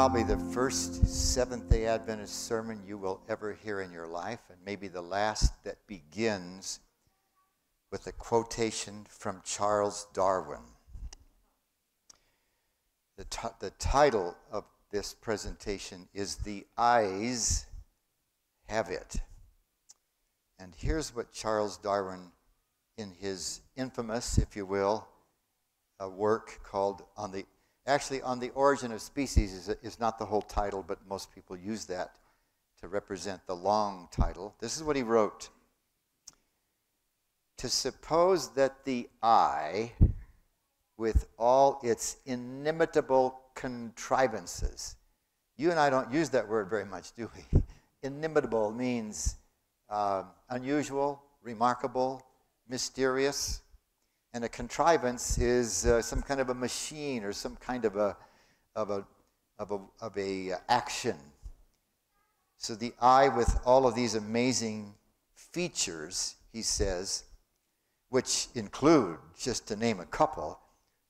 probably the first Seventh day Adventist sermon you will ever hear in your life, and maybe the last that begins with a quotation from Charles Darwin. The, t- the title of this presentation is The Eyes Have It. And here's what Charles Darwin, in his infamous, if you will, a work called On the Actually, On the Origin of Species is, is not the whole title, but most people use that to represent the long title. This is what he wrote To suppose that the eye, with all its inimitable contrivances, you and I don't use that word very much, do we? Inimitable means uh, unusual, remarkable, mysterious. And a contrivance is uh, some kind of a machine or some kind of a, of a, of a, of a uh, action. So the eye with all of these amazing features, he says, which include, just to name a couple,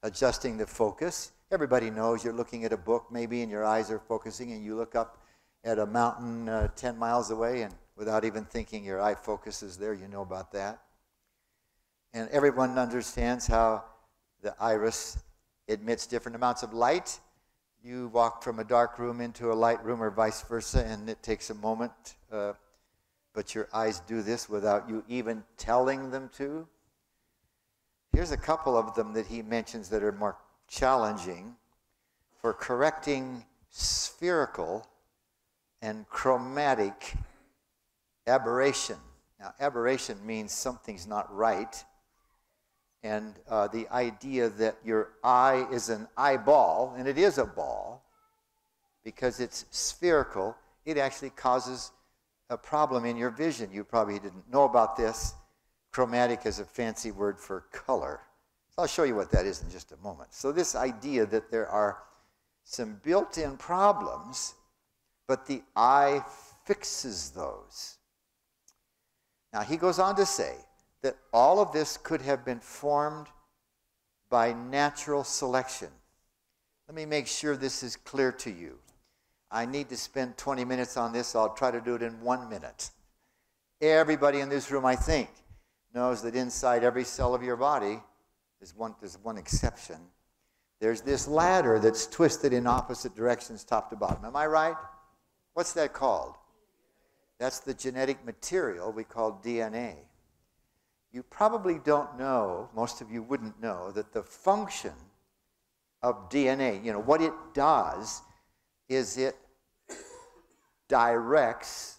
adjusting the focus. Everybody knows you're looking at a book maybe and your eyes are focusing and you look up at a mountain uh, 10 miles away and without even thinking your eye focuses there, you know about that. And everyone understands how the iris emits different amounts of light. You walk from a dark room into a light room or vice versa, and it takes a moment. Uh, but your eyes do this without you even telling them to. Here's a couple of them that he mentions that are more challenging for correcting spherical and chromatic aberration. Now, aberration means something's not right and uh, the idea that your eye is an eyeball, and it is a ball, because it's spherical, it actually causes a problem in your vision. You probably didn't know about this. Chromatic is a fancy word for color. So I'll show you what that is in just a moment. So, this idea that there are some built in problems, but the eye fixes those. Now, he goes on to say that all of this could have been formed by natural selection. Let me make sure this is clear to you. I need to spend 20 minutes on this. I'll try to do it in one minute. Everybody in this room, I think, knows that inside every cell of your body, there's one, there's one exception, there's this ladder that's twisted in opposite directions, top to bottom. Am I right? What's that called? That's the genetic material we call DNA you probably don't know, most of you wouldn't know, that the function of DNA, you know, what it does is it directs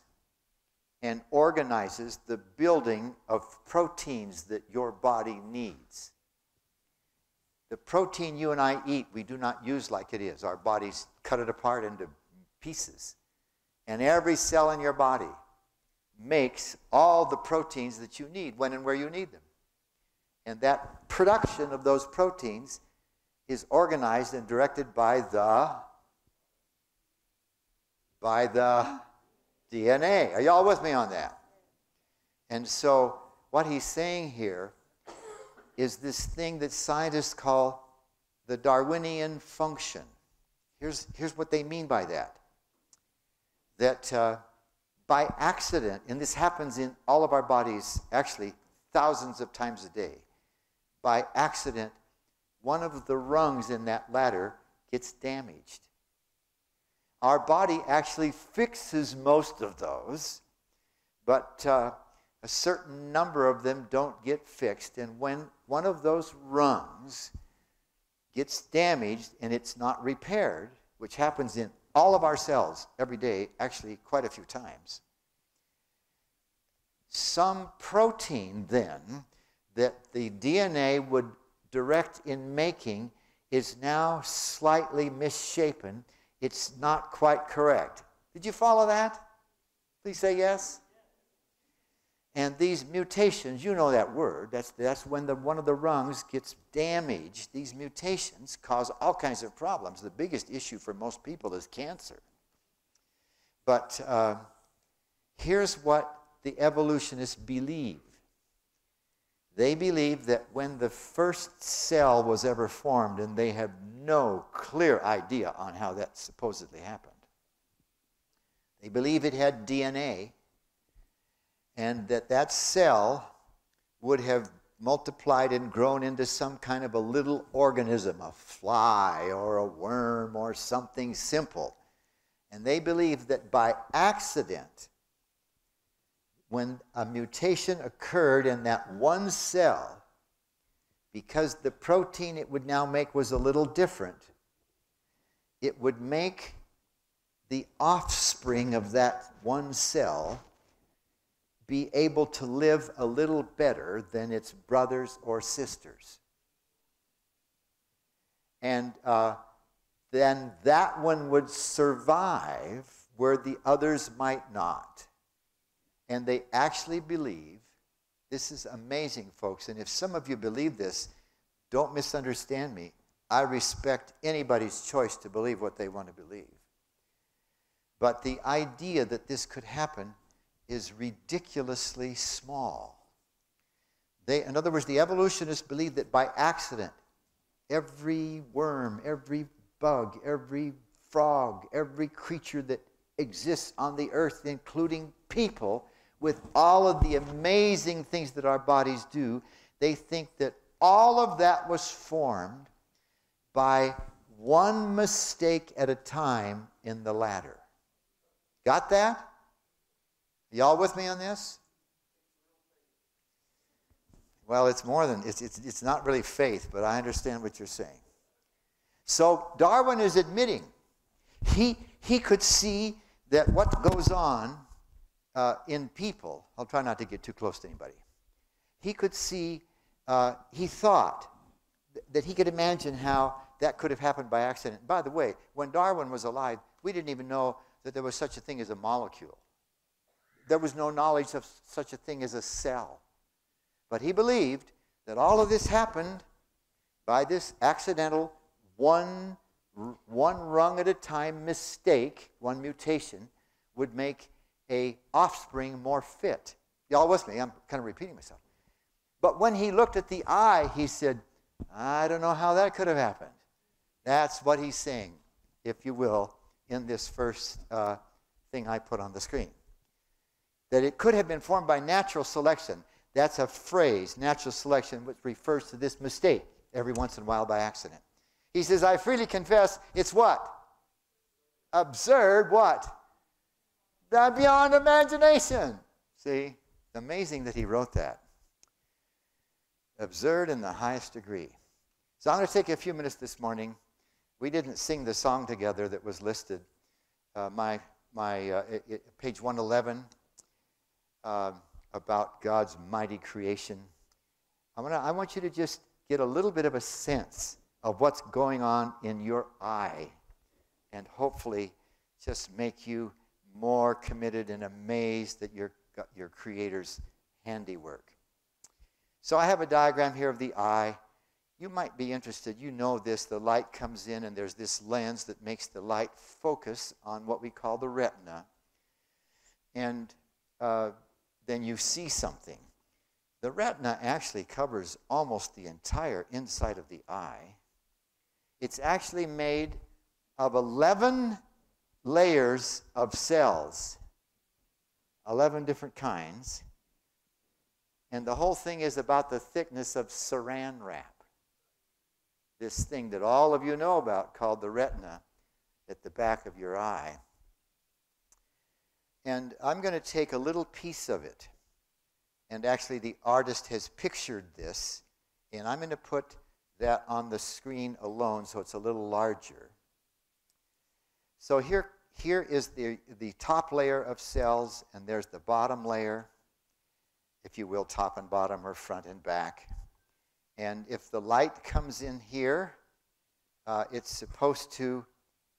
and organizes the building of proteins that your body needs. The protein you and I eat, we do not use like it is. Our bodies cut it apart into pieces. And every cell in your body makes all the proteins that you need when and where you need them. And that production of those proteins is organized and directed by the by the DNA. Are y'all with me on that? And so what he's saying here is this thing that scientists call the Darwinian function. Here's, here's what they mean by that. That uh, by accident, and this happens in all of our bodies actually thousands of times a day, by accident, one of the rungs in that ladder gets damaged. Our body actually fixes most of those, but uh, a certain number of them don't get fixed. And when one of those rungs gets damaged and it's not repaired, which happens in all of our cells every day, actually quite a few times. Some protein, then, that the DNA would direct in making is now slightly misshapen. It's not quite correct. Did you follow that? Please say yes. And these mutations, you know that word. That's, that's when the, one of the rungs gets damaged. These mutations cause all kinds of problems. The biggest issue for most people is cancer. But uh, here's what the evolutionists believe They believe that when the first cell was ever formed, and they have no clear idea on how that supposedly happened, they believe it had DNA, and that that cell would have multiplied and grown into some kind of a little organism, a fly or a worm or something simple. And they believe that by accident, when a mutation occurred in that one cell, because the protein it would now make was a little different, it would make the offspring of that one cell be able to live a little better than its brothers or sisters. And uh, then that one would survive where the others might not. And they actually believe this is amazing, folks. And if some of you believe this, don't misunderstand me. I respect anybody's choice to believe what they want to believe. But the idea that this could happen is ridiculously small. They, in other words, the evolutionists believe that by accident, every worm, every bug, every frog, every creature that exists on the earth, including people, with all of the amazing things that our bodies do, they think that all of that was formed by one mistake at a time in the ladder. Got that? Y'all with me on this? Well, it's more than, it's, it's, it's not really faith, but I understand what you're saying. So Darwin is admitting he, he could see that what goes on uh, in people, I'll try not to get too close to anybody. He could see, uh, he thought th- that he could imagine how that could have happened by accident. By the way, when Darwin was alive, we didn't even know that there was such a thing as a molecule. There was no knowledge of such a thing as a cell. But he believed that all of this happened by this accidental one, one rung at a time mistake, one mutation, would make a offspring more fit. Y'all with me? I'm kind of repeating myself. But when he looked at the eye, he said, I don't know how that could have happened. That's what he's saying, if you will, in this first uh, thing I put on the screen. That it could have been formed by natural selection. That's a phrase, natural selection, which refers to this mistake every once in a while by accident. He says, I freely confess it's what? Absurd what? That beyond imagination. See, amazing that he wrote that. Absurd in the highest degree. So I'm going to take a few minutes this morning. We didn't sing the song together that was listed. Uh, my my uh, it, it, page 111 uh, about God's mighty creation. I, wanna, I want you to just get a little bit of a sense of what's going on in your eye and hopefully just make you more committed and amazed that you're your creator's handiwork. So I have a diagram here of the eye. You might be interested. You know this. The light comes in, and there's this lens that makes the light focus on what we call the retina. And uh, then you see something. The retina actually covers almost the entire inside of the eye. It's actually made of 11 layers of cells, 11 different kinds. And the whole thing is about the thickness of saran wrap. This thing that all of you know about called the retina at the back of your eye. And I'm going to take a little piece of it. And actually, the artist has pictured this. And I'm going to put that on the screen alone so it's a little larger. So here, here is the, the top layer of cells, and there's the bottom layer, if you will, top and bottom or front and back. And if the light comes in here, uh, it's supposed to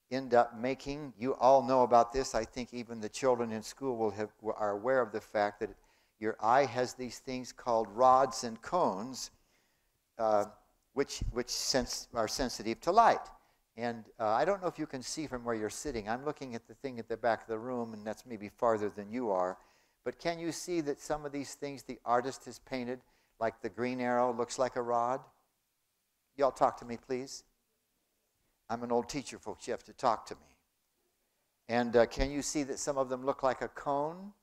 end up making. You all know about this. I think even the children in school will have, are aware of the fact that your eye has these things called rods and cones, uh, which, which sense, are sensitive to light. And uh, I don't know if you can see from where you're sitting. I'm looking at the thing at the back of the room, and that's maybe farther than you are. But can you see that some of these things the artist has painted like the green arrow looks like a rod? Y'all talk to me, please. I'm an old teacher, folks. You have to talk to me. And uh, can you see that some of them look like a cone?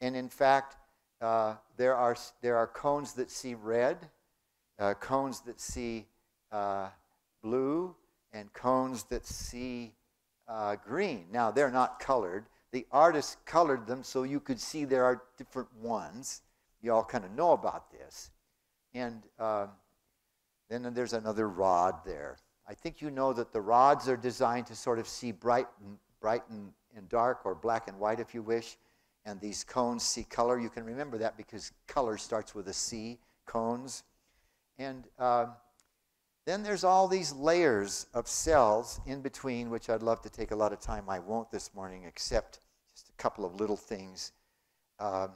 And in fact, uh, there, are, there are cones that see red, uh, cones that see uh, blue, and cones that see uh, green. Now, they're not colored. The artist colored them so you could see there are different ones. You all kind of know about this. And uh, then there's another rod there. I think you know that the rods are designed to sort of see bright and, bright and, and dark, or black and white if you wish. And these cones see color. You can remember that because color starts with a C, cones. And uh, then there's all these layers of cells in between, which I'd love to take a lot of time. I won't this morning, except just a couple of little things. Um,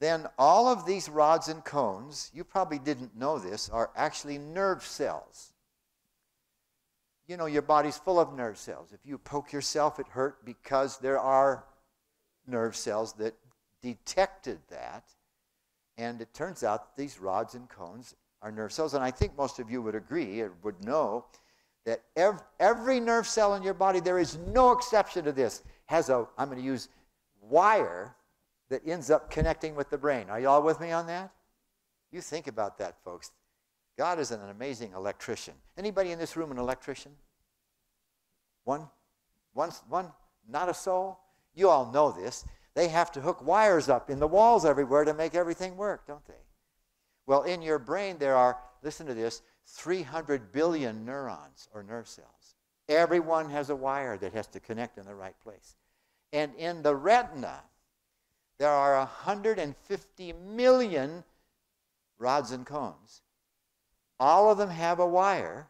then all of these rods and cones, you probably didn't know this, are actually nerve cells you know, your body's full of nerve cells. If you poke yourself, it hurt because there are nerve cells that detected that. And it turns out that these rods and cones are nerve cells. And I think most of you would agree or would know that every, every nerve cell in your body, there is no exception to this, has a, I'm going to use wire that ends up connecting with the brain. Are you all with me on that? You think about that, folks. God is an amazing electrician. Anybody in this room an electrician? One? One? One? Not a soul? You all know this. They have to hook wires up in the walls everywhere to make everything work, don't they? Well, in your brain, there are, listen to this, 300 billion neurons or nerve cells. Everyone has a wire that has to connect in the right place. And in the retina, there are 150 million rods and cones all of them have a wire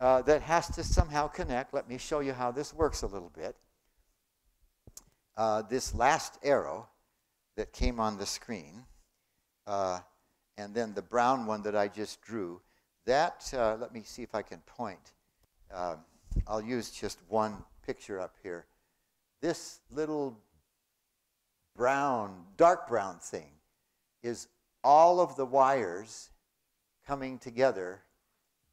uh, that has to somehow connect. Let me show you how this works a little bit. Uh, this last arrow that came on the screen, uh, and then the brown one that I just drew, that, uh, let me see if I can point. Um, I'll use just one picture up here. This little brown, dark brown thing is all of the wires coming together,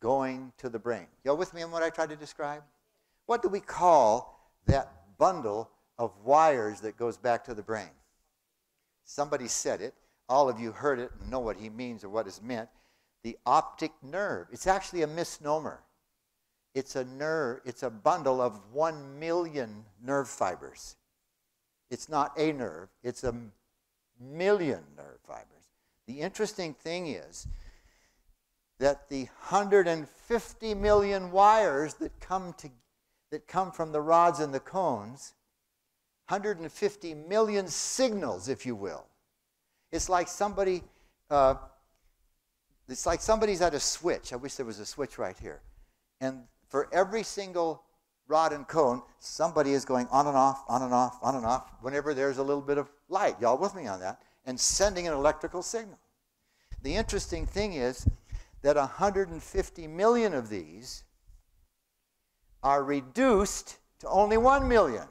going to the brain. Y'all with me on what I tried to describe? What do we call that bundle of wires that goes back to the brain? Somebody said it. All of you heard it and know what he means or what is meant. The optic nerve. It's actually a misnomer. It's a nerve, it's a bundle of one million nerve fibers. It's not a nerve, it's a million nerve fibers. The interesting thing is that the 150 million wires that come, to, that come from the rods and the cones, 150 million signals, if you will. It's like somebody, uh, it's like somebody's at a switch. I wish there was a switch right here. And for every single rod and cone, somebody is going on and off, on and off, on and off, whenever there's a little bit of light. Y'all with me on that? And sending an electrical signal. The interesting thing is, that 150 million of these are reduced to only 1 million.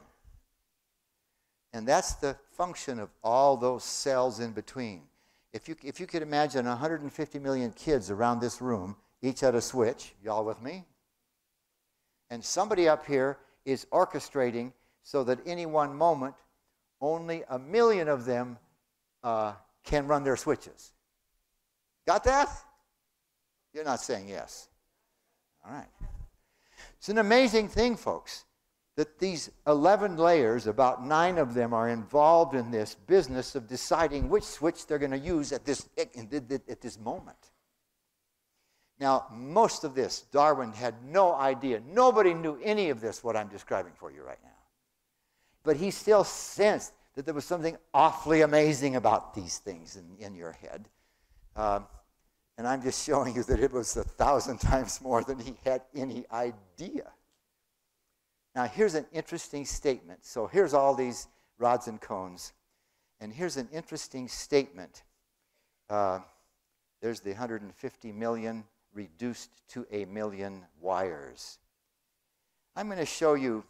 And that's the function of all those cells in between. If you, if you could imagine 150 million kids around this room, each at a switch, y'all with me? And somebody up here is orchestrating so that any one moment, only a million of them uh, can run their switches. Got that? You're not saying yes. All right. It's an amazing thing, folks, that these 11 layers, about nine of them are involved in this business of deciding which switch they're going to use at this, at this moment. Now, most of this, Darwin had no idea. Nobody knew any of this, what I'm describing for you right now. But he still sensed that there was something awfully amazing about these things in, in your head. Um, and I'm just showing you that it was a thousand times more than he had any idea. Now, here's an interesting statement. So, here's all these rods and cones. And here's an interesting statement. Uh, there's the 150 million reduced to a million wires. I'm going to show you,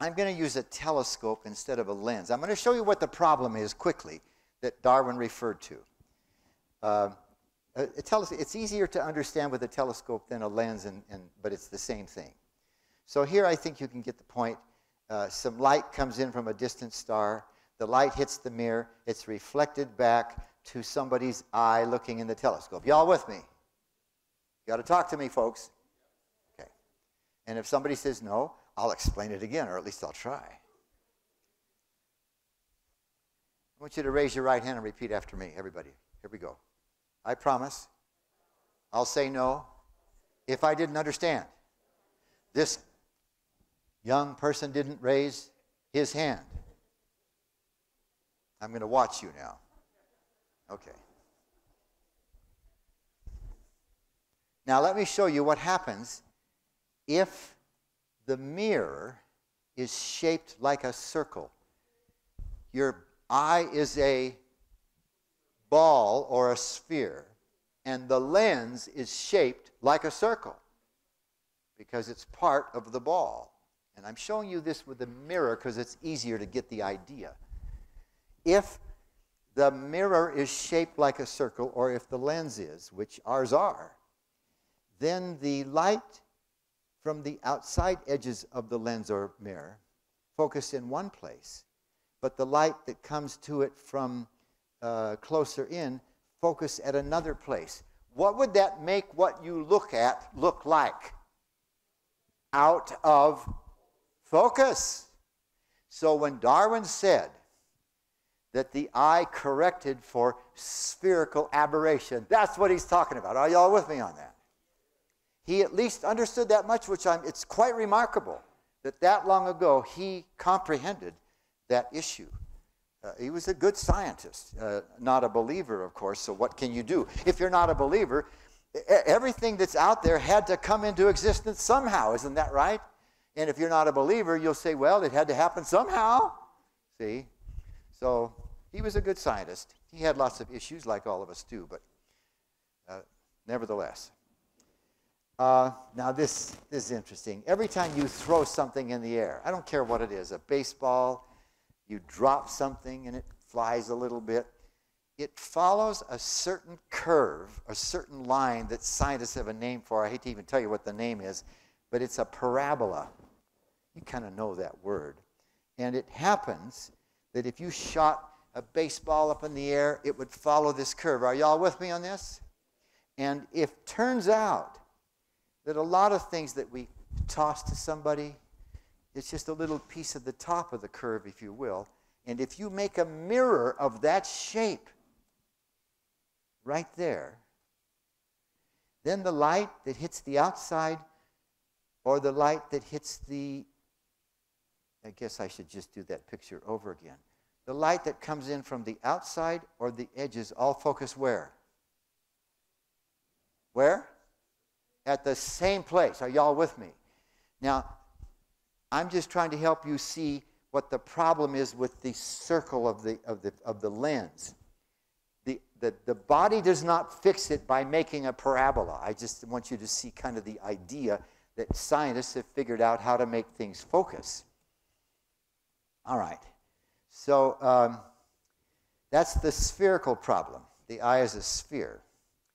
I'm going to use a telescope instead of a lens. I'm going to show you what the problem is quickly that Darwin referred to. Uh, a, a it's easier to understand with a telescope than a lens, and, and, but it's the same thing. So here I think you can get the point. Uh, some light comes in from a distant star. The light hits the mirror. It's reflected back to somebody's eye looking in the telescope. Y'all with me? You got to talk to me, folks. Okay. And if somebody says no, I'll explain it again, or at least I'll try. I want you to raise your right hand and repeat after me, everybody. Here we go. I promise I'll say no if I didn't understand. This young person didn't raise his hand. I'm going to watch you now. Okay. Now, let me show you what happens if the mirror is shaped like a circle. Your eye is a ball or a sphere, and the lens is shaped like a circle because it's part of the ball. And I'm showing you this with a mirror because it's easier to get the idea. If the mirror is shaped like a circle, or if the lens is, which ours are, then the light from the outside edges of the lens or mirror focus in one place, but the light that comes to it from uh, closer in focus at another place. What would that make what you look at look like? Out of focus. So when Darwin said that the eye corrected for spherical aberration. That's what he's talking about. Are y'all with me on that? He at least understood that much, which I'm, it's quite remarkable that that long ago he comprehended that issue. Uh, he was a good scientist, uh, not a believer, of course. So, what can you do? If you're not a believer, everything that's out there had to come into existence somehow, isn't that right? And if you're not a believer, you'll say, well, it had to happen somehow. See? So he was a good scientist. He had lots of issues, like all of us do, but uh, nevertheless. Uh, now, this, this is interesting. Every time you throw something in the air, I don't care what it is a baseball, you drop something and it flies a little bit, it follows a certain curve, a certain line that scientists have a name for. I hate to even tell you what the name is, but it's a parabola. You kind of know that word. And it happens that if you shot a baseball up in the air, it would follow this curve. Are y'all with me on this? And if turns out that a lot of things that we toss to somebody, it's just a little piece of the top of the curve, if you will. And if you make a mirror of that shape right there, then the light that hits the outside or the light that hits the I guess I should just do that picture over again. The light that comes in from the outside or the edges all focus where? Where? At the same place. Are y'all with me? Now, I'm just trying to help you see what the problem is with the circle of the, of the, of the lens. The, the, the body does not fix it by making a parabola. I just want you to see kind of the idea that scientists have figured out how to make things focus. All right. So um, that's the spherical problem. The eye is a sphere.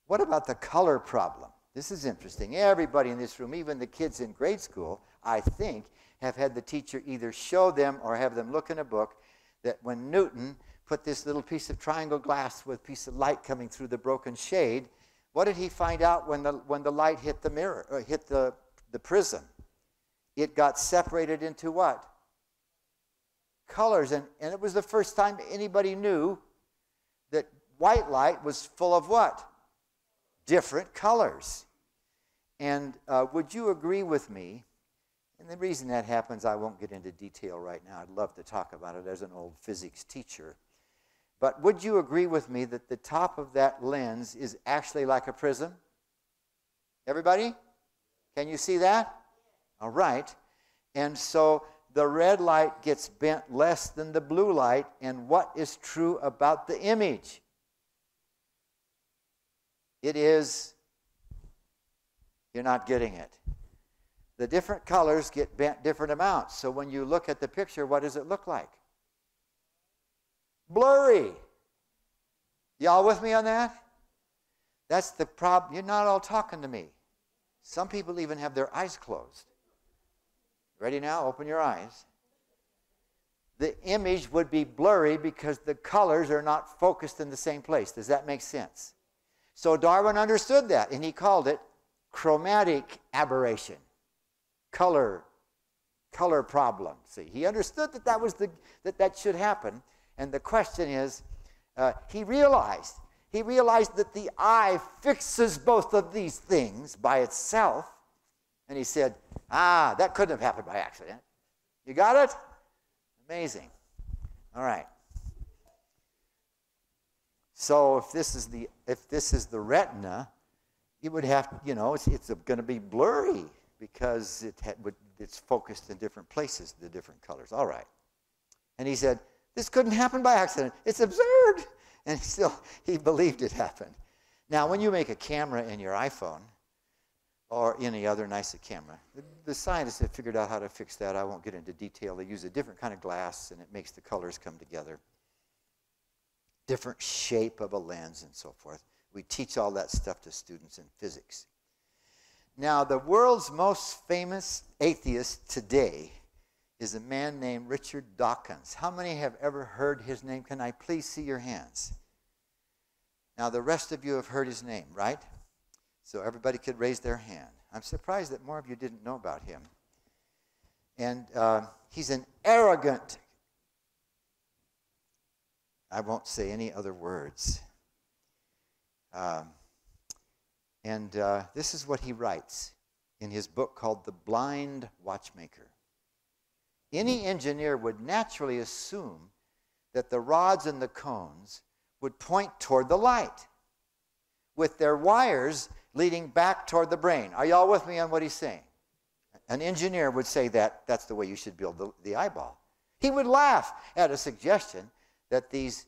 What about the color problem? This is interesting. Everybody in this room, even the kids in grade school, I think, have had the teacher either show them or have them look in a book that when Newton put this little piece of triangle glass with a piece of light coming through the broken shade, what did he find out when the, when the light hit the mirror, or uh, hit the, the prism? It got separated into what? Colors. And, and it was the first time anybody knew that white light was full of what? Different colors. And uh, would you agree with me? And the reason that happens, I won't get into detail right now. I'd love to talk about it as an old physics teacher. But would you agree with me that the top of that lens is actually like a prism? Everybody? Can you see that? All right. And so the red light gets bent less than the blue light, and what is true about the image? It is, you're not getting it. The different colors get bent different amounts. So when you look at the picture, what does it look like? Blurry. Y'all with me on that? That's the problem. You're not all talking to me. Some people even have their eyes closed. Ready now? Open your eyes. The image would be blurry because the colors are not focused in the same place. Does that make sense? So Darwin understood that and he called it chromatic aberration. Color color problem. See, he understood that that was the that that should happen. And the question is, uh, he realized he realized that the eye fixes both of these things by itself. And he said, Ah, that couldn't have happened by accident. You got it? Amazing. All right. So if this is the if this is the retina, it would have you know it's, it's going to be blurry because it had, it's focused in different places, the different colors. All right. And he said, this couldn't happen by accident. It's absurd. And still, he believed it happened. Now, when you make a camera in your iPhone or any other nicer camera, the, the scientists have figured out how to fix that. I won't get into detail. They use a different kind of glass and it makes the colors come together. Different shape of a lens and so forth. We teach all that stuff to students in physics. Now, the world's most famous atheist today is a man named Richard Dawkins. How many have ever heard his name? Can I please see your hands? Now, the rest of you have heard his name, right? So everybody could raise their hand. I'm surprised that more of you didn't know about him. And uh, he's an arrogant, I won't say any other words. Um, and uh, this is what he writes in his book called The Blind Watchmaker. Any engineer would naturally assume that the rods and the cones would point toward the light, with their wires leading back toward the brain. Are y'all with me on what he's saying? An engineer would say that that's the way you should build the, the eyeball. He would laugh at a suggestion that these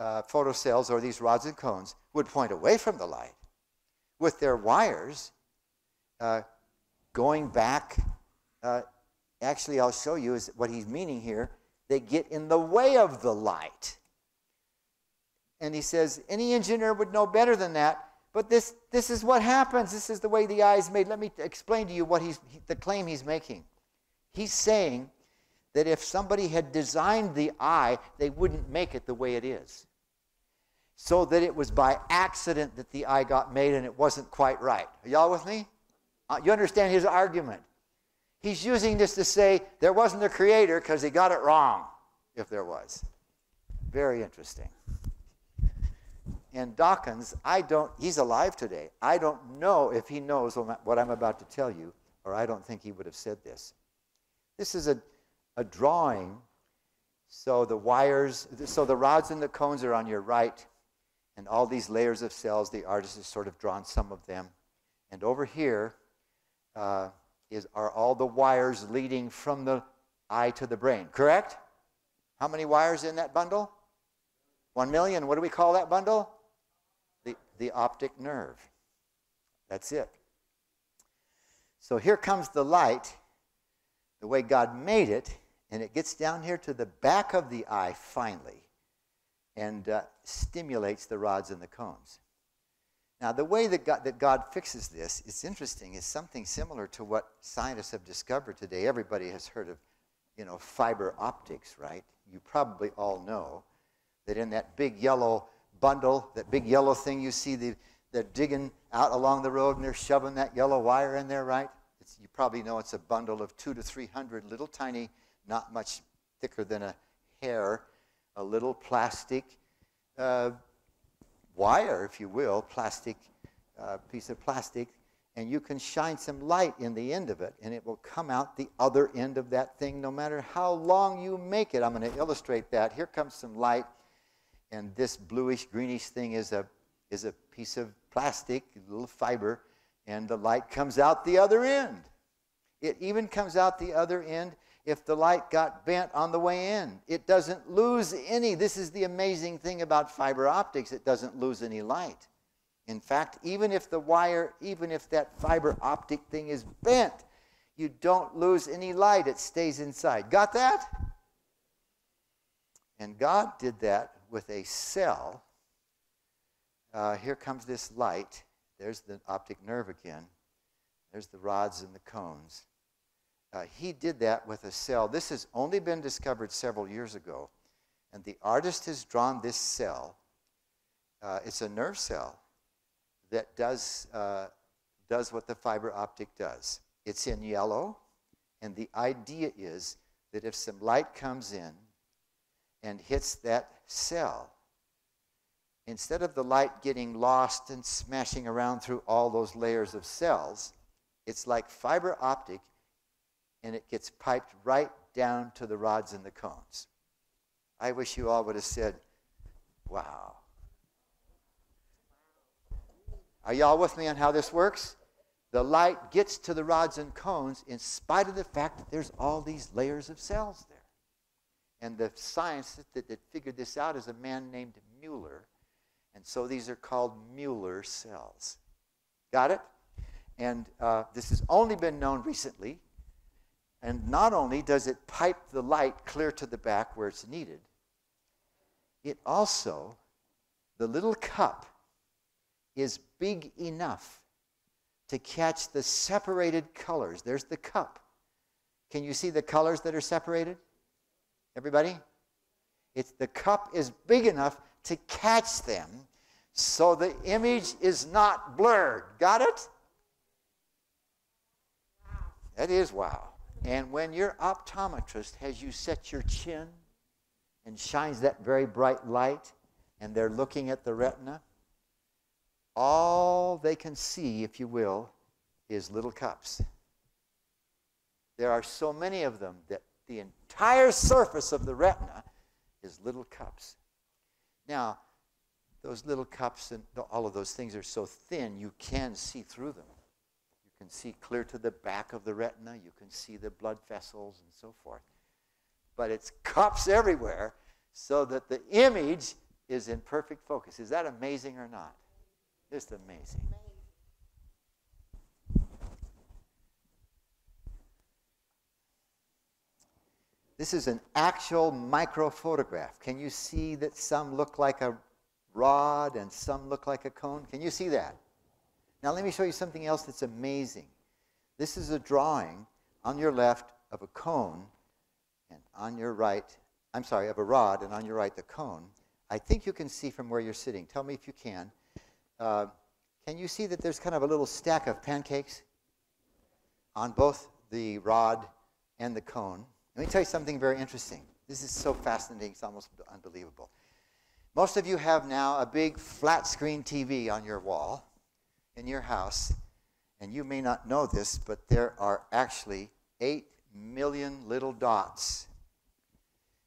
uh, photocells or these rods and cones would point away from the light with their wires uh, going back. Uh, actually, I'll show you is what he's meaning here. They get in the way of the light. And he says, any engineer would know better than that. But this, this is what happens. This is the way the eye is made. Let me explain to you what he's, the claim he's making. He's saying that if somebody had designed the eye, they wouldn't make it the way it is so that it was by accident that the eye got made and it wasn't quite right. Are y'all with me? Uh, you understand his argument. He's using this to say there wasn't a creator because he got it wrong, if there was. Very interesting. And Dawkins, I don't, he's alive today. I don't know if he knows what I'm about to tell you, or I don't think he would have said this. This is a, a drawing. So the wires, so the rods and the cones are on your right, and all these layers of cells, the artist has sort of drawn some of them. And over here uh, is, are all the wires leading from the eye to the brain, correct? How many wires in that bundle? One million. What do we call that bundle? The, optic nerve. That's it. So here comes the light, the way God made it, and it gets down here to the back of the eye finally and uh, stimulates the rods and the cones. Now, the way that God, that God fixes this, it's interesting, is something similar to what scientists have discovered today. Everybody has heard of, you know, fiber optics, right? You probably all know that in that big yellow bundle, that big yellow thing you see, the, they're digging out along the road and they're shoving that yellow wire in there, right? It's, you probably know it's a bundle of two to three hundred little tiny, not much thicker than a hair a little plastic uh, wire, if you will, plastic uh, piece of plastic, and you can shine some light in the end of it, and it will come out the other end of that thing no matter how long you make it. I'm going to illustrate that. Here comes some light, and this bluish greenish thing is a, is a piece of plastic, a little fiber, and the light comes out the other end. It even comes out the other end if the light got bent on the way in. It doesn't lose any. This is the amazing thing about fiber optics. It doesn't lose any light. In fact, even if the wire, even if that fiber optic thing is bent, you don't lose any light. It stays inside. Got that? And God did that with a cell uh, here comes this light. There's the optic nerve again. There's the rods and the cones. Uh, he did that with a cell. This has only been discovered several years ago. And the artist has drawn this cell. Uh, it's a nerve cell that does, uh, does what the fiber optic does. It's in yellow, and the idea is that if some light comes in and hits that cell, instead of the light getting lost and smashing around through all those layers of cells, it's like fiber optic and it gets piped right down to the rods and the cones. I wish you all would have said, wow. Are y'all with me on how this works? The light gets to the rods and cones in spite of the fact that there's all these layers of cells there. And the scientist that, that figured this out is a man named Mueller. And so these are called Mueller cells. Got it? And uh, this has only been known recently. And not only does it pipe the light clear to the back where it's needed, it also, the little cup is big enough to catch the separated colors. There's the cup. Can you see the colors that are separated? Everybody? It's the cup is big enough to catch them so the image is not blurred. Got it? That is wow. And when your optometrist has you set your chin and shines that very bright light, and they're looking at the retina, all they can see, if you will, is little cups. There are so many of them that the entire surface of the retina is little cups. Now, those little cups and all of those things are so thin you can see through them You can see clear to the back of the retina. You can see the blood vessels and so forth. But it's cups everywhere so that the image is in perfect focus. Is that amazing or not? Just amazing. This is an actual micro photograph. Can you see that some look like a rod and some look like a cone? Can you see that? Now, let me show you something else that's amazing. This is a drawing on your left of a cone, and on your right, I'm sorry, of a rod, and on your right, the cone. I think you can see from where you're sitting. Tell me if you can. Uh, can you see that there's kind of a little stack of pancakes on both the rod and the cone? Let me tell you something very interesting. This is so fascinating, it's almost unbelievable. Most of you have now a big flat screen TV on your wall in your house, and you may not know this, but there are actually 8 million little dots.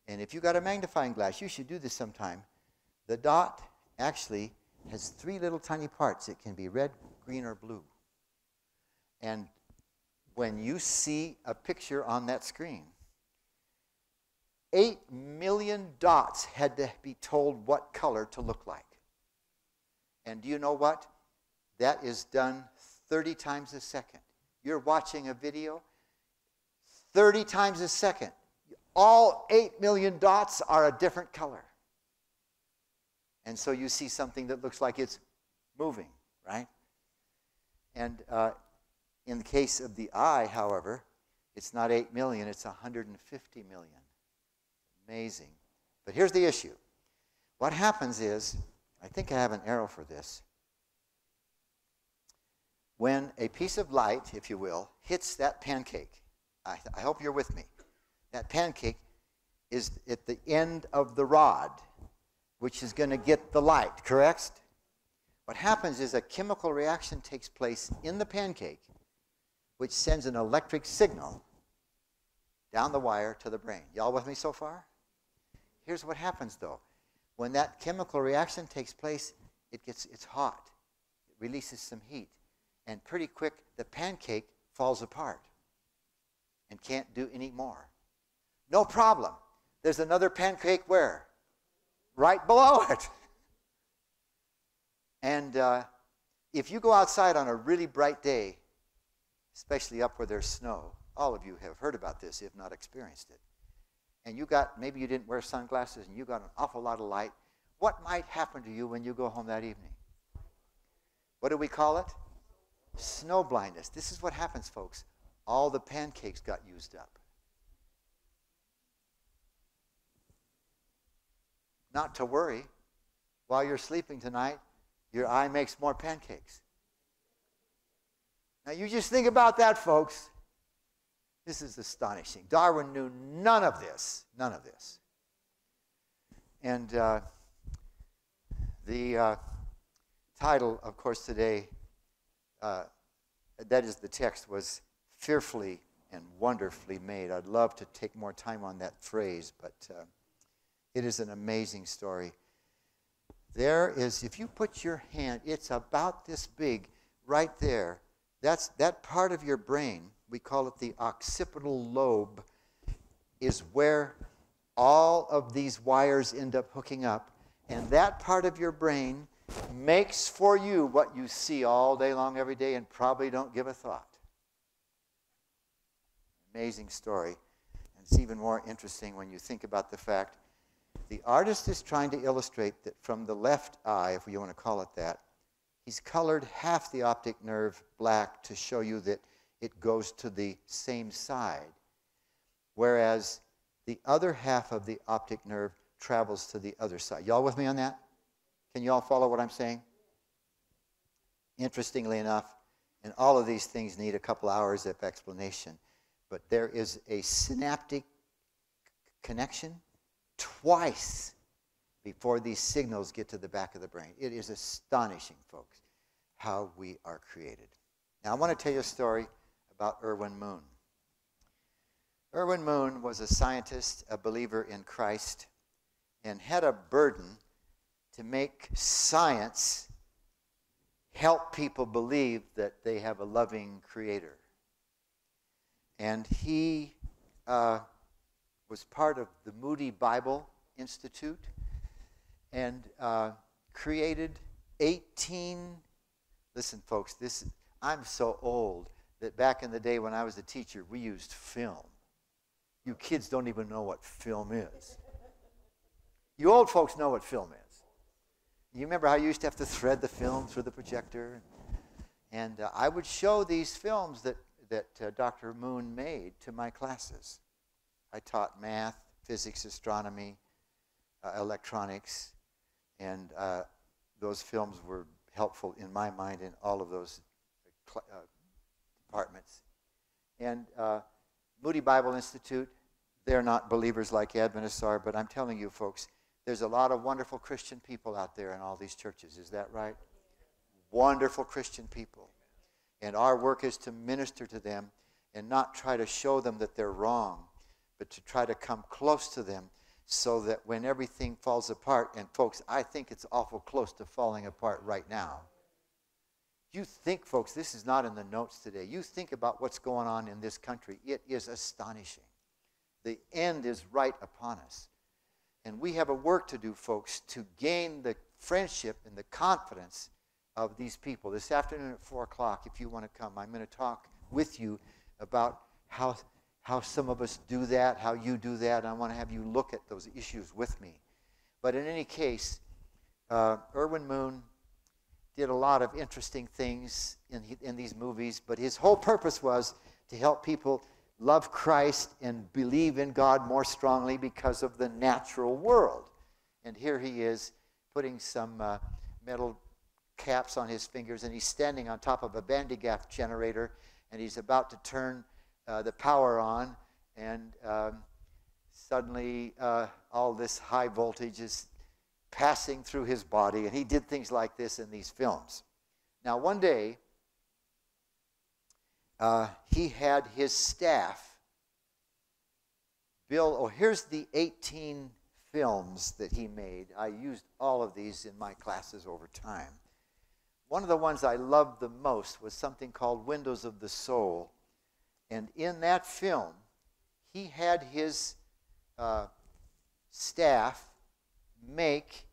And if you've got a magnifying glass, you should do this sometime. The dot actually has three little tiny parts. It can be red, green, or blue. And when you see a picture on that screen, 8 million dots had to be told what color to look like. And do you know what? That is done 30 times a second. You're watching a video 30 times a second. All 8 million dots are a different color. And so you see something that looks like it's moving, right? And uh, in the case of the eye, however, it's not 8 million, it's 150 million. Amazing. But here's the issue. What happens is, I think I have an arrow for this when a piece of light, if you will, hits that pancake, I, I hope you're with me. That pancake is at the end of the rod, which is going to get the light, correct? What happens is a chemical reaction takes place in the pancake, which sends an electric signal down the wire to the brain. Y'all with me so far? Here's what happens though. When that chemical reaction takes place, it gets it's hot. It releases some heat and pretty quick the pancake falls apart and can't do any more. No problem. There's another pancake where? Right below it. And uh, if you go outside on a really bright day, especially up where there's snow, all of you have heard about this if not experienced it, and you got, maybe you didn't wear sunglasses and you got an awful lot of light, what might happen to you when you go home that evening? What do we call it? Snow blindness. This is what happens, folks. All the pancakes got used up. Not to worry. While you're sleeping tonight, your eye makes more pancakes. Now, you just think about that, folks. This is astonishing. Darwin knew none of this. None of this. And uh, the uh, title, of course, today, uh, that is the text, was fearfully and wonderfully made. I'd love to take more time on that phrase, but uh, it is an amazing story. There is, if you put your hand, it's about this big right there. That's that part of your brain, we call it the occipital lobe, is where all of these wires end up hooking up. And that part of your brain makes for you what you see all day long, every day, and probably don't give a thought. Amazing story. And it's even more interesting when you think about the fact the artist is trying to illustrate that from the left eye, if you want to call it that, he's colored half the optic nerve black to show you that it goes to the same side. Whereas the other half of the optic nerve travels to the other side. Y'all with me on that? Can you all follow what I'm saying? Interestingly enough, and all of these things need a couple hours of explanation, but there is a synaptic connection twice before these signals get to the back of the brain. It is astonishing, folks, how we are created. Now, I want to tell you a story about Irwin Moon. Irwin Moon was a scientist, a believer in Christ, and had a burden to make science help people believe that they have a loving creator. And he uh, was part of the Moody Bible Institute and uh, created 18. Listen, folks, this I'm so old that back in the day when I was a teacher, we used film. You kids don't even know what film is. You old folks know what film is. You remember how you used to have to thread the film through the projector? And uh, I would show these films that, that uh, Dr. Moon made to my classes. I taught math, physics, astronomy, uh, electronics, and uh, those films were helpful in my mind in all of those uh, departments. And uh, Moody Bible Institute, they're not believers like Adventists are, but I'm telling you, folks, there's a lot of wonderful Christian people out there in all these churches. Is that right? Wonderful Christian people. And our work is to minister to them and not try to show them that they're wrong, but to try to come close to them so that when everything falls apart, and folks, I think it's awful close to falling apart right now. You think, folks, this is not in the notes today. You think about what's going on in this country. It is astonishing. The end is right upon us. And we have a work to do, folks, to gain the friendship and the confidence of these people. This afternoon at 4 o'clock, if you want to come, I'm going to talk with you about how how some of us do that, how you do that. I want to have you look at those issues with me. But in any case, uh, Irwin Moon did a lot of interesting things in, in these movies, but his whole purpose was to help people love Christ and believe in God more strongly because of the natural world. And here he is putting some uh, metal caps on his fingers, and he's standing on top of a Van generator, and he's about to turn uh, the power on, and um, suddenly uh, all this high voltage is passing through his body, and he did things like this in these films. Now, one day, uh, he had his staff build. Oh, here's the 18 films that he made. I used all of these in my classes over time. One of the ones I loved the most was something called Windows of the Soul. And in that film, he had his uh, staff make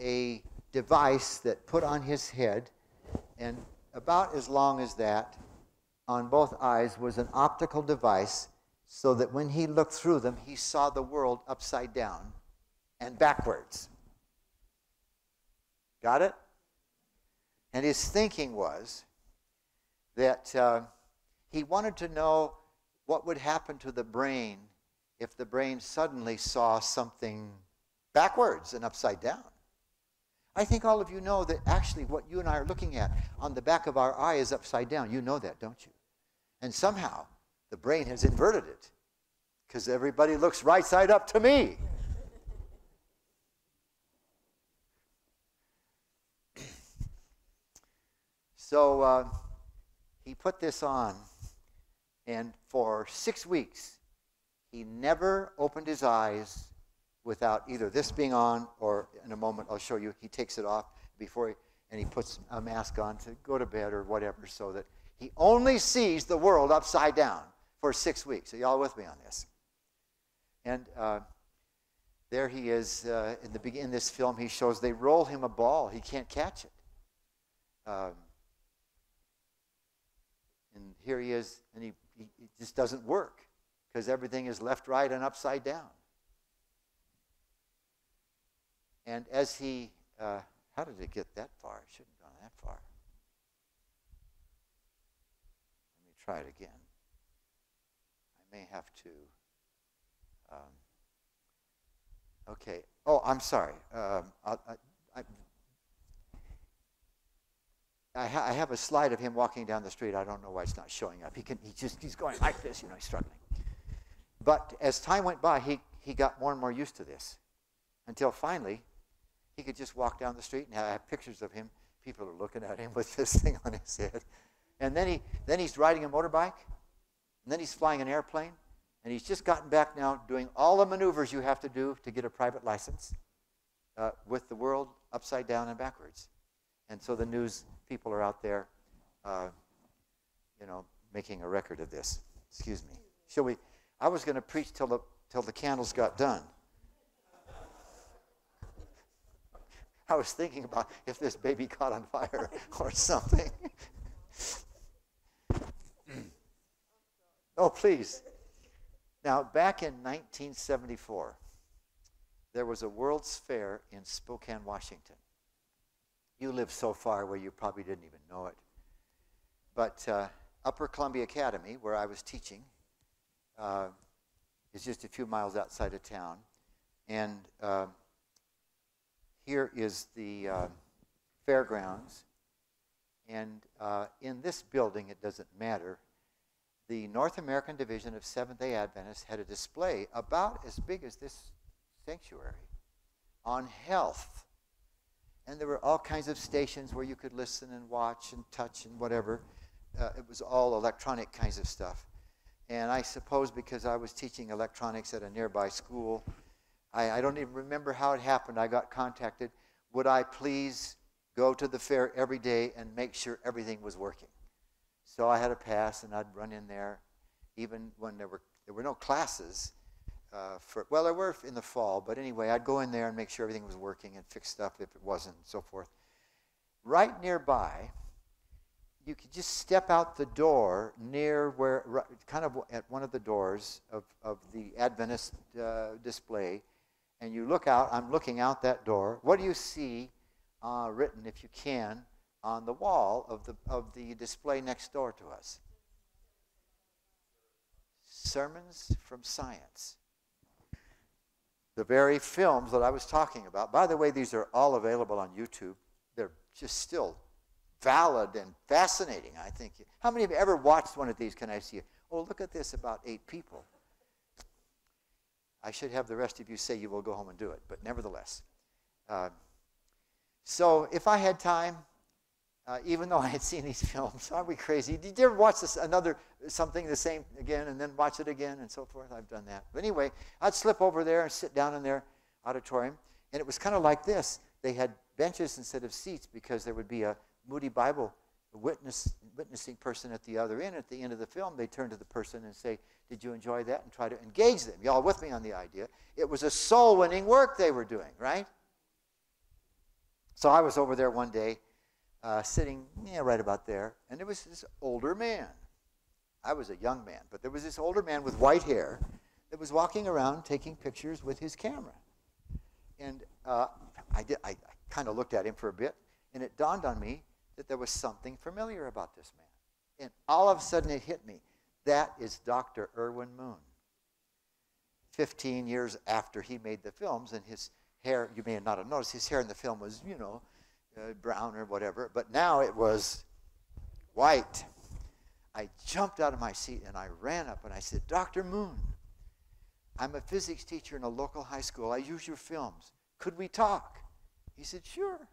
a device that put on his head, and about as long as that on both eyes was an optical device so that when he looked through them, he saw the world upside down and backwards. Got it? And his thinking was that uh, he wanted to know what would happen to the brain if the brain suddenly saw something backwards and upside down. I think all of you know that actually what you and I are looking at on the back of our eye is upside down. You know that, don't you? And somehow the brain has inverted it because everybody looks right side up to me. so uh, he put this on, and for six weeks, he never opened his eyes without either this being on or in a moment I'll show you he takes it off before he, and he puts a mask on to go to bed or whatever so that he only sees the world upside down for six weeks. Are y'all with me on this? And uh, there he is uh, in the begin. In this film, he shows they roll him a ball. He can't catch it. Um, and here he is, and he, he, it just doesn't work because everything is left, right, and upside down. And as he, uh, how did it get that far? It shouldn't have gone that far. Let me try it again. I may have to. Um, okay. Oh, I'm sorry. Um, I, I, I, I, have a slide of him walking down the street. I don't know why it's not showing up. He can. He just. He's going like this. You know. He's struggling. But as time went by, he he got more and more used to this, until finally he could just walk down the street and I have pictures of him. People are looking at him with this thing on his head. And then, he, then he's riding a motorbike. And then he's flying an airplane. And he's just gotten back now doing all the maneuvers you have to do to get a private license uh, with the world upside down and backwards. And so the news people are out there, uh, you know, making a record of this. Excuse me. Shall we? I was going to preach till the, till the candles got done. I was thinking about if this baby caught on fire or something. oh, please. Now, back in 1974, there was a World's Fair in Spokane, Washington. You live so far where you probably didn't even know it. But uh, Upper Columbia Academy, where I was teaching, uh, is just a few miles outside of town. And uh, here is the uh, fairgrounds. And uh, in this building, it doesn't matter, the North American Division of Seventh day Adventists had a display about as big as this sanctuary on health. And there were all kinds of stations where you could listen and watch and touch and whatever. Uh, it was all electronic kinds of stuff. And I suppose because I was teaching electronics at a nearby school, I, I don't even remember how it happened. I got contacted. Would I please go to the fair every day and make sure everything was working? So I had a pass, and I'd run in there, even when there were there were no classes. Uh, for well, there were in the fall, but anyway, I'd go in there and make sure everything was working and fix stuff if it wasn't, and so forth. Right nearby, you could just step out the door near where, kind of at one of the doors of, of the Adventist uh, display, and you look out, I'm looking out that door. What do you see uh, written, if you can, on the wall of the, of the display next door to us? Sermons from Science. The very films that I was talking about. By the way, these are all available on YouTube. They're just still valid and fascinating, I think. How many have ever watched one of these? Can I see it? Oh, look at this about eight people. I should have the rest of you say you will go home and do it, but nevertheless. Uh, so if I had time, uh, even though I had seen these films, aren't we crazy? Did you ever watch this, another something the same again and then watch it again and so forth? I've done that. But anyway, I'd slip over there and sit down in their auditorium, and it was kind of like this. They had benches instead of seats because there would be a Moody Bible witness, witnessing person at the other end. At the end of the film, they turn to the person and say, Did you enjoy that? and try to engage them. Y'all with me on the idea? It was a soul winning work they were doing, right? So I was over there one day, uh, sitting yeah, right about there, and there was this older man. I was a young man, but there was this older man with white hair that was walking around taking pictures with his camera. And uh, I, did, I, I kind of looked at him for a bit, and it dawned on me that there was something familiar about this man. And all of a sudden it hit me. That is Dr. Irwin Moon. 15 years after he made the films, and his hair, you may not have noticed, his hair in the film was, you know, uh, brown or whatever, but now it was white. I jumped out of my seat and I ran up and I said, Dr. Moon, I'm a physics teacher in a local high school. I use your films. Could we talk? He said, Sure.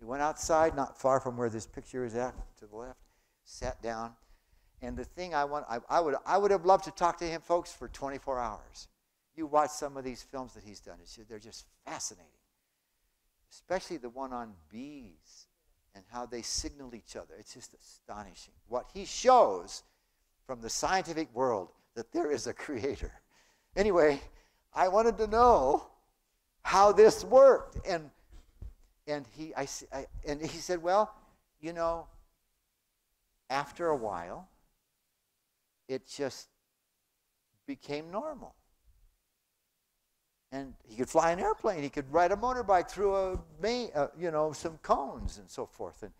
We went outside, not far from where this picture is at, to the left, sat down. And the thing I want, I, I, would, I would have loved to talk to him, folks, for 24 hours. You watch some of these films that he's done, they're just fascinating. Especially the one on bees and how they signal each other. It's just astonishing. What he shows from the scientific world that there is a creator. Anyway, I wanted to know how this worked. And, and, he, I, I, and he said, Well, you know, after a while, it just became normal. And he could fly an airplane. He could ride a motorbike through a, uh, you know, some cones and so forth. And,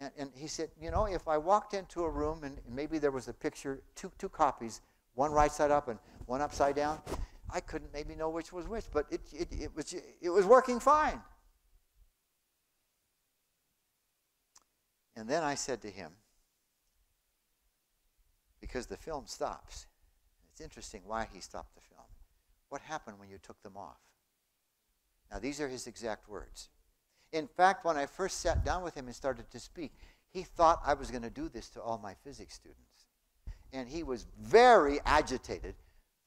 and, and he said, you know, if I walked into a room and maybe there was a picture, two, two copies, one right side up and one upside down, I couldn't maybe know which was which, but it, it, it, was, it was working fine. And then I said to him, because the film stops, it's interesting why he stopped the film. What happened when you took them off? Now, these are his exact words. In fact, when I first sat down with him and started to speak, he thought I was going to do this to all my physics students. And he was very agitated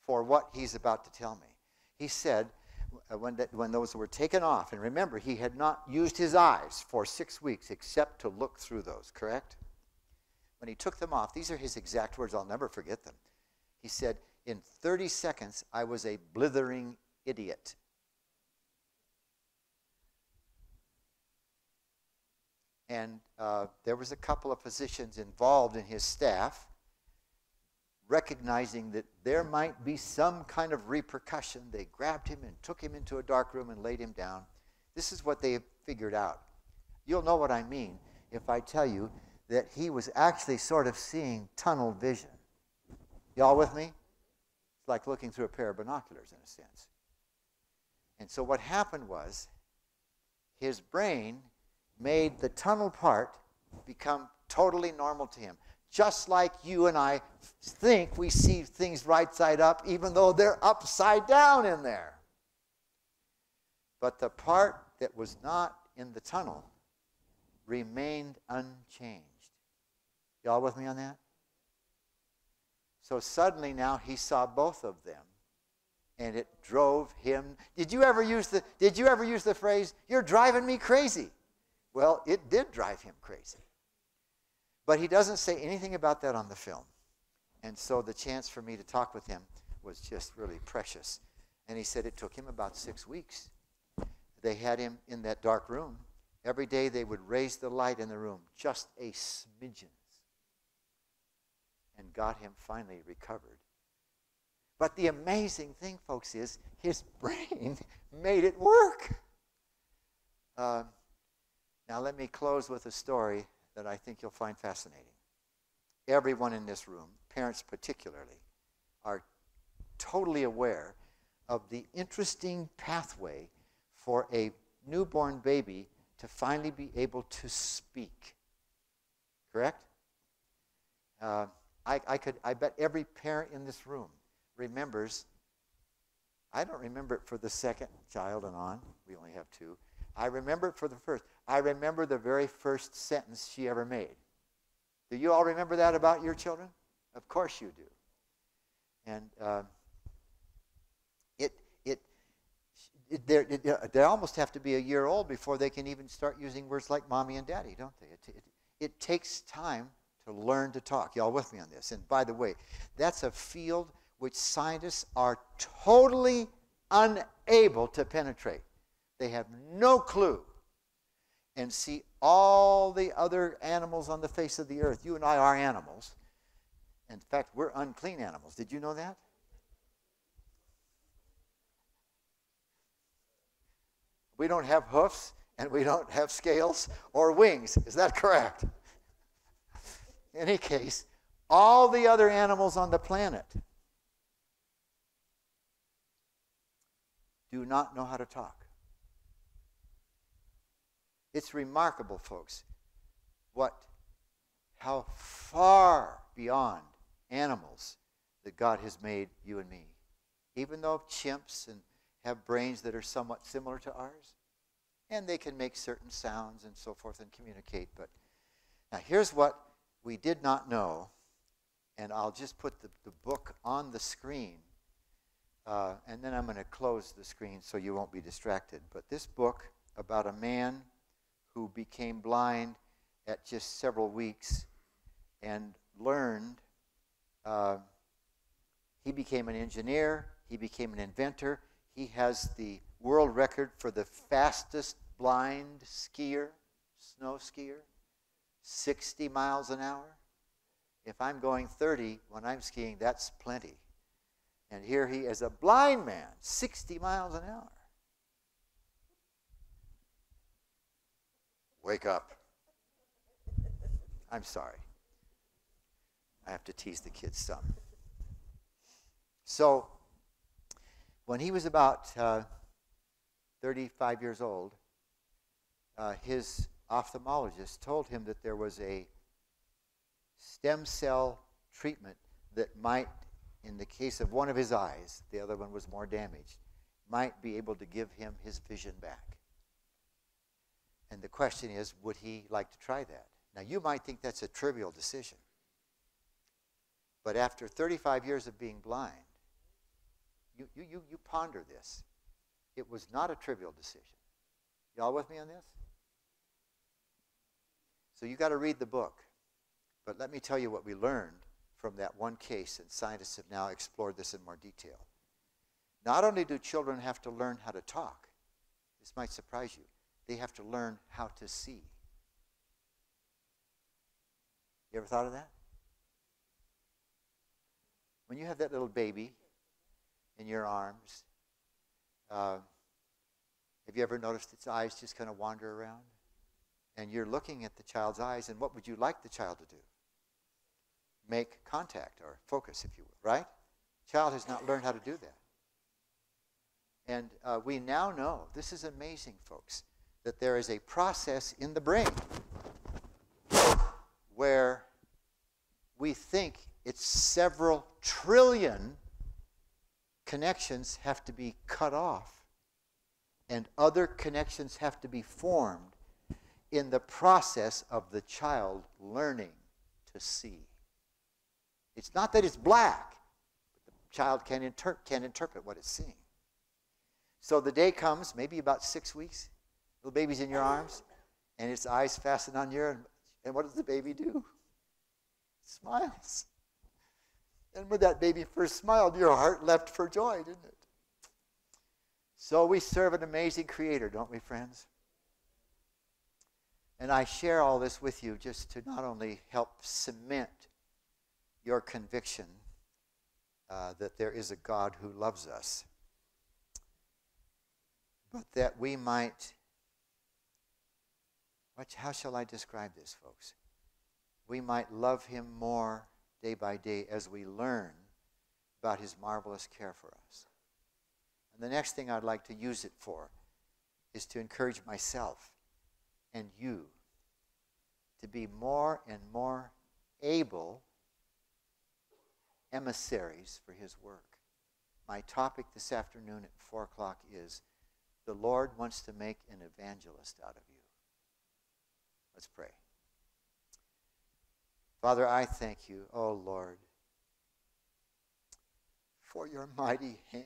for what he's about to tell me. He said, uh, when, that, when those were taken off, and remember, he had not used his eyes for six weeks except to look through those, correct? When he took them off, these are his exact words, I'll never forget them. He said, in 30 seconds, I was a blithering idiot. And uh, there was a couple of physicians involved in his staff, recognizing that there might be some kind of repercussion. They grabbed him and took him into a dark room and laid him down. This is what they figured out. You'll know what I mean if I tell you that he was actually sort of seeing tunnel vision. Y'all with me? It's like looking through a pair of binoculars, in a sense. And so what happened was his brain made the tunnel part become totally normal to him. Just like you and I think we see things right side up, even though they're upside down in there. But the part that was not in the tunnel remained unchanged. Y'all with me on that? So suddenly now he saw both of them and it drove him. Did you ever use the did you ever use the phrase you're driving me crazy well it did drive him crazy. But he doesn't say anything about that on the film. And so the chance for me to talk with him was just really precious. And he said it took him about six weeks. They had him in that dark room. Every day they would raise the light in the room just a smidgen and got him finally recovered. But the amazing thing, folks, is his brain made it work. Uh, now, let me close with a story that I think you'll find fascinating. Everyone in this room, parents particularly, are totally aware of the interesting pathway for a newborn baby to finally be able to speak. Correct? Uh, I, I could I bet every parent in this room remembers. I don't remember it for the second child and on. We only have two. I remember it for the first. I remember the very first sentence she ever made. Do you all remember that about your children? Of course you do. And uh, it, it, it, it, they almost have to be a year old before they can even start using words like mommy and daddy, don't they? It, it, it takes time learn to talk. Y'all with me on this? And by the way, that's a field which scientists are totally unable to penetrate. They have no clue. And see all the other animals on the face of the earth. You and I are animals. In fact, we're unclean animals. Did you know that? We don't have hoofs and we don't have scales or wings. Is that correct? Any case, all the other animals on the planet do not know how to talk. It's remarkable, folks, what how far beyond animals that God has made you and me. Even though chimps and have brains that are somewhat similar to ours, and they can make certain sounds and so forth and communicate. But now here's what we did not know, and I'll just put the, the book on the screen, uh, and then I'm going to close the screen so you won't be distracted. But this book about a man who became blind at just several weeks and learned. Uh, he became an engineer, he became an inventor. He has the world record for the fastest blind skier, snow skier, 60 miles an hour. If I'm going 30 when I'm skiing, that's plenty. And here he is a blind man, 60 miles an hour. Wake up. I'm sorry. I have to tease the kids some. So, when he was about uh, 35 years old, uh, his ophthalmologist told him that there was a stem cell treatment that might, in the case of one of his eyes, the other one was more damaged, might be able to give him his vision back. And the question is, would he like to try that? Now, you might think that's a trivial decision. But after 35 years of being blind, you, you, you, you ponder this. It was not a trivial decision. Y'all with me on this? So you got to read the book. But let me tell you what we learned from that one case, and scientists have now explored this in more detail. Not only do children have to learn how to talk, this might surprise you, they have to learn how to see. You ever thought of that? When you have that little baby in your arms, uh, have you ever noticed its eyes just kind of wander around? And you're looking at the child's eyes, and what would you like the child to do? Make contact or focus, if you will, right? Child has not learned how to do that. And uh, we now know, this is amazing, folks, that there is a process in the brain where we think it's several trillion connections have to be cut off and other connections have to be formed in the process of the child learning to see. It's not that it's black, but the child can, inter- can interpret what it's seeing. So the day comes, maybe about six weeks, little baby's in your arms, and its eyes fasten on you, and what does the baby do? smiles. And when that baby first smiled, your heart leapt for joy, didn't it? So we serve an amazing creator, don't we, friends? And I share all this with you just to not only help cement your conviction uh, that there is a God who loves us, but that we might. What, how shall I describe this, folks? we might love him more day by day as we learn about his marvelous care for us. And the next thing I'd like to use it for is to encourage myself and you to be more and more able emissaries for his work. My topic this afternoon at 4 o'clock is The Lord wants to make an evangelist out of you. Let's pray. Father, I thank you, oh Lord, for your mighty hand,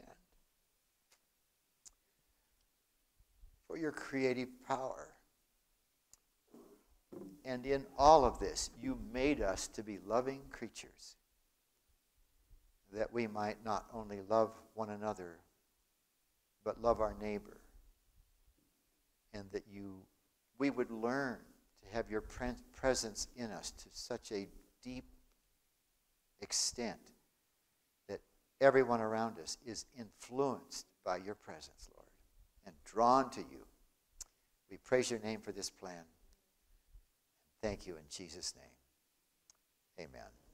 for your creative power. And in all of this, you made us to be loving creatures, that we might not only love one another, but love our neighbor, and that you, we would learn to have your presence in us to such a deep extent that everyone around us is influenced by your presence, Lord, and drawn to you. We praise your name for this plan. Thank you in Jesus' name. Amen.